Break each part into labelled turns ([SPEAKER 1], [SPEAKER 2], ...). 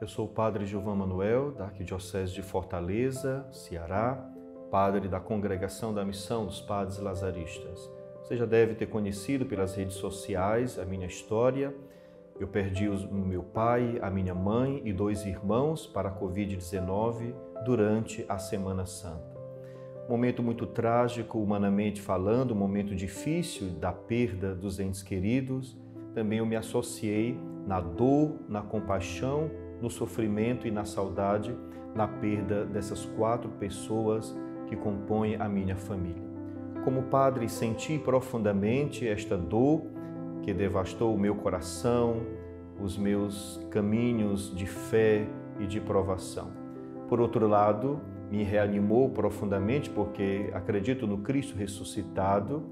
[SPEAKER 1] Eu sou o Padre Gilvan Manuel, da Arquidiocese de Fortaleza, Ceará, padre da Congregação da Missão dos Padres Lazaristas. Você já deve ter conhecido pelas redes sociais a minha história. Eu perdi o meu pai, a minha mãe e dois irmãos para a Covid-19 durante a Semana Santa. Momento muito trágico, humanamente falando, um momento difícil da perda dos entes queridos. Também eu me associei na dor, na compaixão no sofrimento e na saudade, na perda dessas quatro pessoas que compõem a minha família. Como padre, senti profundamente esta dor que devastou o meu coração, os meus caminhos de fé e de provação. Por outro lado, me reanimou profundamente porque acredito no Cristo ressuscitado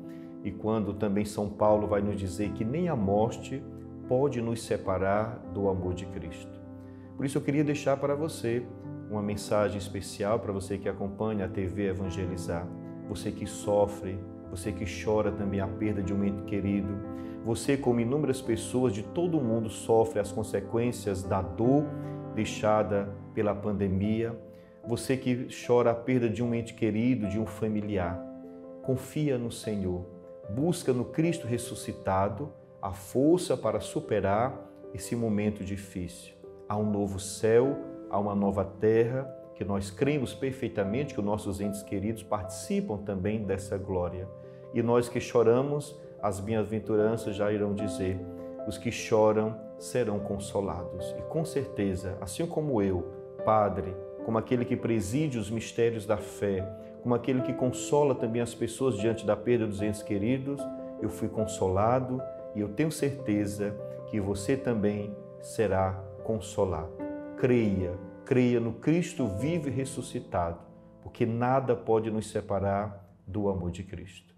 [SPEAKER 1] e quando também São Paulo vai nos dizer que nem a morte pode nos separar do amor de Cristo. Por isso eu queria deixar para você uma mensagem especial para você que acompanha a TV Evangelizar, você que sofre, você que chora também a perda de um ente querido, você como inúmeras pessoas de todo o mundo sofre as consequências da dor deixada pela pandemia, você que chora a perda de um ente querido, de um familiar. Confia no Senhor, busca no Cristo ressuscitado a força para superar esse momento difícil há um novo céu, há uma nova terra, que nós cremos perfeitamente que os nossos entes queridos participam também dessa glória. E nós que choramos, as bem-aventuranças já irão dizer: os que choram serão consolados. E com certeza, assim como eu, Padre, como aquele que preside os mistérios da fé, como aquele que consola também as pessoas diante da perda dos entes queridos, eu fui consolado e eu tenho certeza que você também será consolado. Creia, creia no Cristo vivo e ressuscitado, porque nada pode nos separar do amor de Cristo.